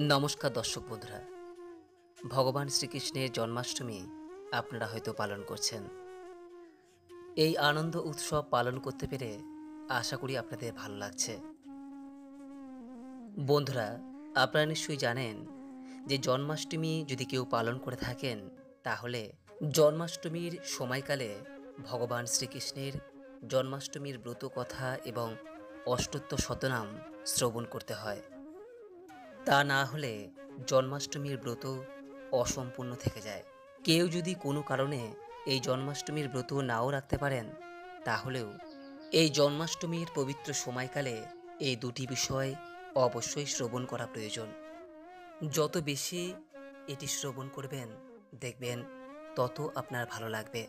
নমস্কার দর্শক বন্ধুরা। ভগবান শ্রীকৃষ্ণের জন্মাষ্টমী আপনারা হয়তো পালন করছেন। এই আনন্দ উৎসব পালন করতে পেরে আশা করি আপনাদের ভালো লাগছে। বন্ধুরা, আপনারা নিশ্চয়ই জানেন যে জন্মাষ্টমী যদি কেউ পালন করে থাকেন, তাহলে জন্মাষ্টমীর সময়কালে ভগবান শ্রীকৃষ্ণের জন্মাষ্টমীর ব্রত কথা এবং অষ্টত্ব শতনাম শ্রবণ করতে হয়। তা না হলে জন্মাষ্টমীর ব্রত অসম্পূর্ণ থেকে যায়। কেউ যদি কোনো কারণে এই জন্মাষ্টমীর ব্রত নাও রাখতে পারেন, তাহলেও এই জন্মাষ্টমীর পবিত্র সময়কালে এই দুটি বিষয় অবশ্যই শ্রবণ করা প্রয়োজন। যত বেশি এটি শ্রবণ করবেন, দেখবেন তত আপনার ভালো লাগবে।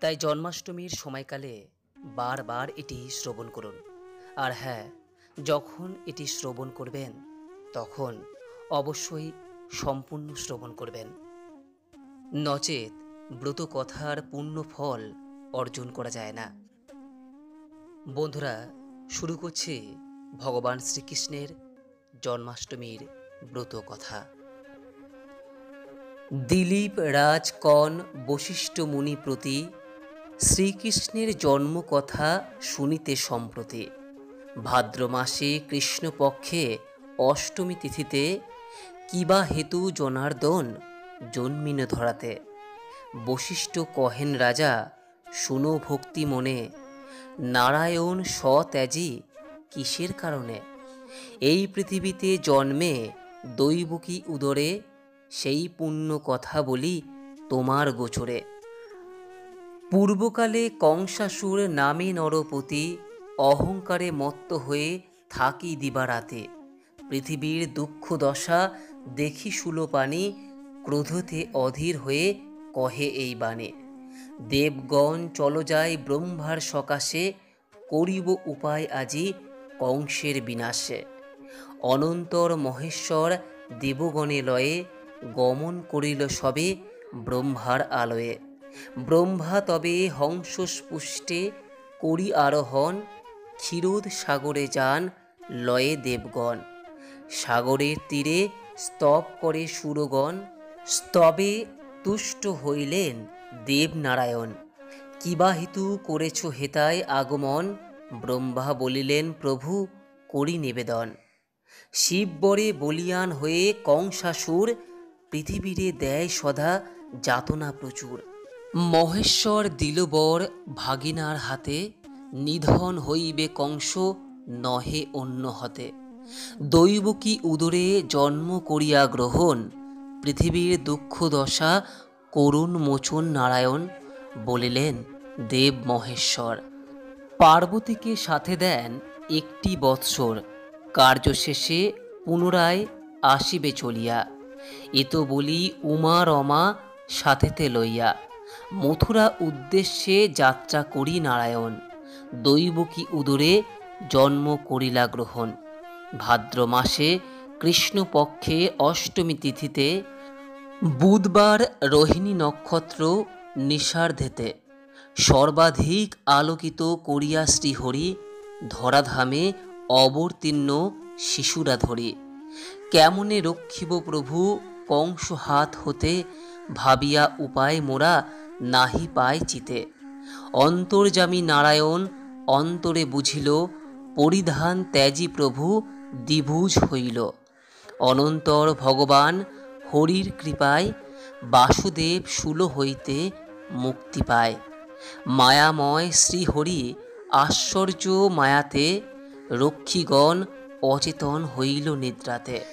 তাই জন্মাষ্টমীর সময়কালে বারবার এটি শ্রবণ করুন। আর হ্যাঁ যখন এটি শ্রবণ করবেন তখন অবশ্যই সম্পূর্ণ শ্রবণ করবেন। নচেত ব্রত কথার পূর্ণ ফল অর্জন করা যায় না। বন্ধুরা, শুরু করছে ভগবান শ্রীকৃষ্ণের জন্মাষ্টমীর ব্রত কথা। দিলীপ রাজকন বশিষ্ঠ মুনি প্রতি শ্রীকৃষ্ণের জন্মকথা শুনিতে সম্প্রতি। ভাদ্র মাসে কৃষ্ণপক্ষে অষ্টমী তিথিতে কিবা হেতু জনার্দন জন্মিন ধরাতে। বশিষ্ঠ কহেন রাজা, শুনো ভক্তি মনে, নারায়ণ সত্যাজি কিসের কারণে? এই পৃথিবীতে জন্মে দৈবকী উদরে, সেই পুণ্য কথা বলি তোমার গোচরে। পূর্বকালে কংসাসুর নামে নরপতি, অহংকারে মত্ত হয়ে থাকি দিবারাতে। পৃথিবীর দুঃখ দশা দেখি সুলোপানি ক্রোধতে অধীর হয়ে কহে এই বাণে, দেবগণ, চলো যায় ব্রহ্মার সকাশে, করিব উপায় আজি কংসের বিনাশে। অনন্তর মহেশ্বর দেবগণে লয়ে গমন করিল সবে ব্রহ্মার আলয়ে। ব্রহ্মা তবে হংসস্পুষ্টে করি আরোহণ, ক্ষীরোদ সাগরে যান লয়ে দেবগণ। সাগরের তীরে স্তব করে সুরগণ, স্তবে তুষ্ট হইলেন দেবনারায়ণ। কিবাহিতু করেছ হেতায় আগমন? ব্রহ্মা বলিলেন, প্রভু, করি নিবেদন। শিববরে বলিয়ান হয়ে কংসাসুর, পৃথিবীরে দেয় সদা যাতনা প্রচুর। মহেশ্বর দিলবর ভাগিনার হাতে, নিধন হইবে কংস নহে অন্য হতে। দৈবকী উদরে জন্ম করিয়া গ্রহণ, পৃথিবীর দুঃখ দশা করুণ মোচন নারায়ণ বলিলেন দেব মহেশ্বর। পার্বতীকে সাথে দেন একটি বৎসর, কার্য শেষে পুনরায় আসিবে চলিয়া। এ তো বলি উমা রমা সাথেতে লইয়া। মথুরা উদ্দেশ্যে যাত্রা করি নারায়ণ, দৈবকী উদরে জন্ম করিলা গ্রহণ। ভাদ্র মাসে কৃষ্ণপক্ষে অষ্টমী তিথিতে, বুধবার রোহিণী নক্ষত্র নিষার্ধেতে সর্বাধিক আলোকিত করিয়া শ্রীহরি ধরাধামে অবতীর্ণ শিশুরা ধরি। কেমনে রক্ষিব প্রভু, কংস হাত হতে ভাবিয়া উপায় মোরা নাহি পায় চিতে। অন্তর্জামী নারায়ণ অন্তরে বুঝিল, পরিধান ত্যাজি প্রভু দ্বিভুজ হইল। অনন্তর ভগবান হরির কৃপায় বাসুদেব শূল হইতে মুক্তি পায়। মায়াময় শ্রীহরি আশ্চর্য মায়াতে রক্ষীগণ অচেতন হইল নিদ্রাতে।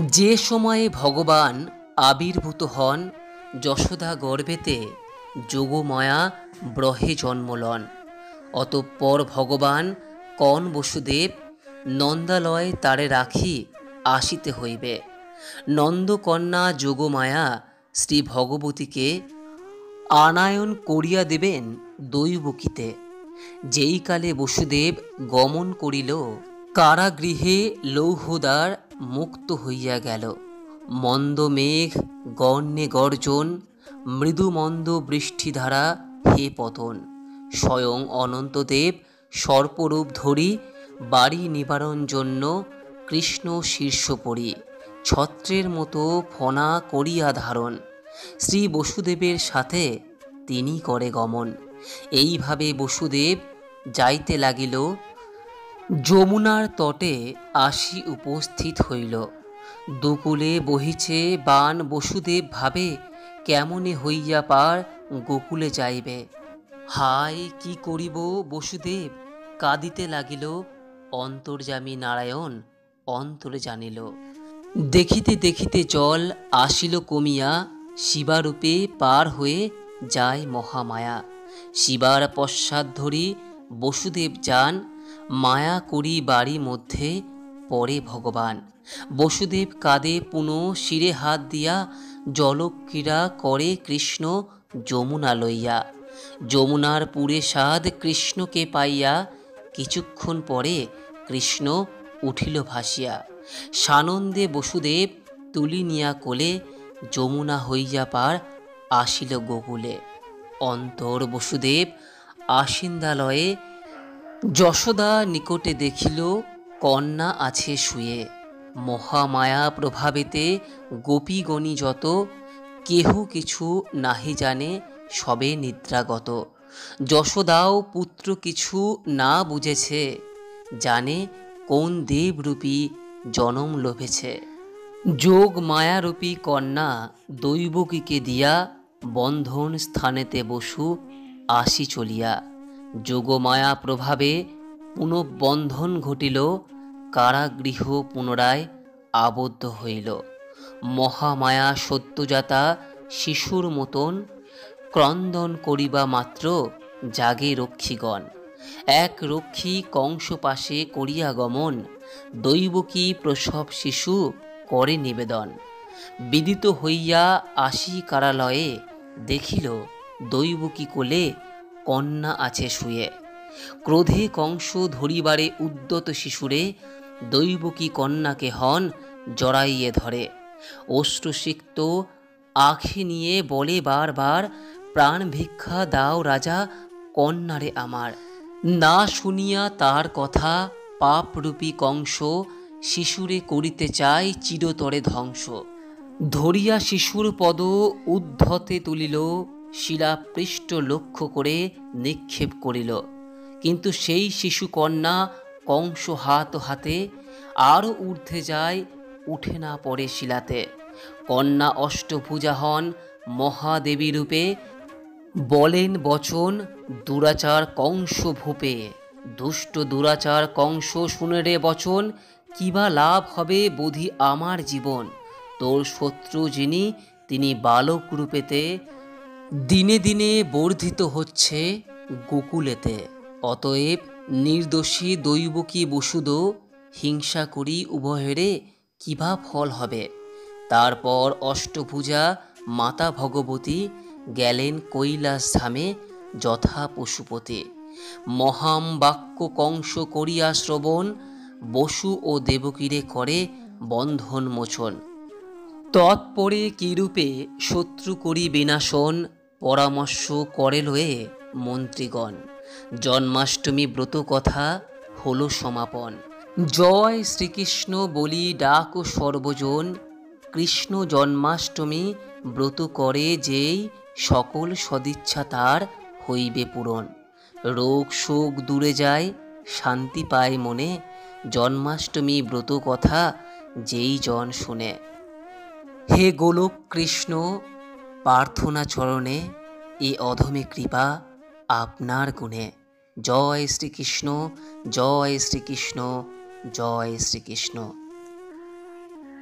যে সময়ে ভগবান আবির্ভূত হন, যশোদা গর্ভেতে যোগময়া ব্রহে জন্মলন। অতঃপর ভগবান কন বসুদেব নন্দালয় তারে রাখি আসিতে হইবে। নন্দকন্যা যোগমায়া শ্রী ভগবতীকে আনায়ন করিয়া দেবেন দৈবকীতে। যেই কালে বসুদেব গমন করিল, কারাগৃহে লৌহদার মুক্ত হইয়া গেল। মন্দ মেঘ, গণ্যে গর্জন, মৃদুমন্দ বৃষ্টিধারা হে পতন। স্বয়ং অনন্তদেব সর্পরূপ ধরি বাড়ি নিবারণ জন্য কৃষ্ণ শীর্ষ পড়ি ছত্রের মতো ফনা করিয়া ধারণ। শ্রী বসুদেবের সাথে তিনি করে গমন। এইভাবে বসুদেব যাইতে লাগিল, যমুনার তটে আসি উপস্থিত হইল। দুকুলে বহিছে বান বসুদেব ভাবে, কেমনে হইয়া পার গোকুলে যাইবে। হায়, কি করিব বসুদেব? কাঁদিতে লাগিল অন্তর্যামী নারায়ণ অন্তরে জানিল, দেখিতে দেখিতে জল আসিল কমিয়া, শিবারূপে পার হয়ে যায় মহামায়া। শিবার পশ্চাৎ ধরি বসুদেব যান, মায়া করি বাড়ি মধ্যে পরে ভগবান। বসুদেব কাঁদে পুনঃ শিরে হাত দিয়া, জলক্রীড়া করে কৃষ্ণ যমুনা লইয়া। যমুনার পুরে সাদ কৃষ্ণকে পাইয়া কিছুক্ষণ পরে কৃষ্ণ উঠিল ভাসিয়া, সানন্দে বসুদেব তুলি নিয়া কোলে, যমুনা হইয়া পার আসিল গোকুলে। অন্তর বসুদেব আসিন্দালয়ে যশোদা নিকটে দেখিল, কন্যা আছে শুয়ে। মহামায়া প্রভাবেতে গোপীগণী যত, কেহ কিছু নাহি জানে, সবে নিদ্রাগত। যশোদাও পুত্র কিছু না বুঝেছে জানে কোন দেবরূপী জনম লোভেছে। যোগ মায়ারূপী কন্যা দৈবকীকে দিয়া বন্ধন স্থানেতে বসু আসি চলিয়া। যোগমায়া প্রভাবে পুনঃবন্ধন ঘটিল, কারাগৃহ পুনরায় আবদ্ধ হইল। মহামায়া সত্যজাতা শিশুর মতন ক্রন্দন করিবা মাত্র জাগে রক্ষীগণ। এক রক্ষী কংস পাশে করিয়া গমন, দৈবকী প্রসব শিশু করে নিবেদন। বিদিত হইয়া আসি কারালয়ে, দেখিল দৈবকী কোলে কন্যা আছে শুয়ে। ক্রোধে কংস ধরিবারে উদ্যত শিশুরে দৈবকী কন্যাকে হন জড়াইয়ে ধরে। অশ্রুসিক্ত আখে নিয়ে বলে বারবার প্রাণ ভিক্ষা দাও রাজা, কন্যারে আমার। না শুনিয়া তার কথা পাপরূপী কংস শিশুরে করিতে চায় চিরতরে ধ্বংস। ধরিয়া শিশুর পদ উদ্ধতে তুলিল শিলাপৃষ্ঠ লক্ষ্য করে নিক্ষেপ করিল। কিন্তু সেই শিশু কন্যা কংস হাত হাতে আরও ঊর্ধ্বে যায়, উঠে না পড়ে শিলাতে। কন্যা অষ্টভুজা হন মহাদেবী রূপে বলেন বচন, দুরাচার কংস ভূপে। দুষ্ট দুরাচার কংস শুনে রে বচন কিবা লাভ হবে বোধি আমার জীবন? তোর শত্রু যিনি, তিনি বালক রূপেতে, দিনে দিনে বর্ধিত হচ্ছে গোকুলেতে। অতএব নির্দোষী দৈবকী বসুদ? হিংসা করি উভয়েরে কিবা ফল হবে? তারপর অষ্টভুজা, মাতা ভগবতী গেলেন কৈলাস ধামে যথা পশুপতি। মহাম বাক্য কংস করিয়া শ্রবণ, বসু ও দেবকীরে করে বন্ধন মোচন। তৎপরে কিরূপে শত্রু করি বিনাশন, পরামর্শ করে লয়ে মন্ত্রীগণ। জন্মাষ্টমী ব্রত কথা হল সমাপন। জয় শ্রীকৃষ্ণ বলি ডাক সর্বজন কৃষ্ণ জন্মাষ্টমী ব্রত করে যেই সকল সদিচ্ছা তার হইবে পূরণ। রোগ শোক দূরে যায়, শান্তি পায় মনে, জন্মাষ্টমী ব্রত কথা যেই জন শুনে। হে গোলক কৃষ্ণ, প্রার্থনা চরণে, এ অধমে কৃপা আপনার গুণে। জয় শ্রীকৃষ্ণ জয় শ্রীকৃষ্ণ জয় শ্রীকৃষ্ণ।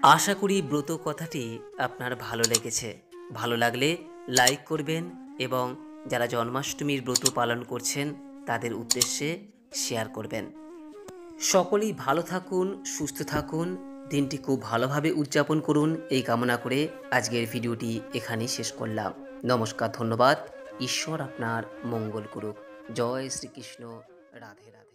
আশা করি ব্রত কথাটি আপনার ভালো লেগেছে। ভালো লাগলে লাইক করবেন এবং যারা জন্মাষ্টমীর ব্রত পালন করছেন, তাদের উদ্দেশ্যে শেয়ার করবেন। সকলেই ভালো থাকুন, সুস্থ থাকুন, দিনটি খুব ভালোভাবে উদযাপন করুন। এই কামনা করে আজকের ভিডিওটি এখানেই শেষ করলাম। নমস্কার, ধন্যবাদ। ঈশ্বর আপনার মঙ্গল করুক। জয় শ্রীকৃষ্ণ। রাধে রাধে।